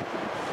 何?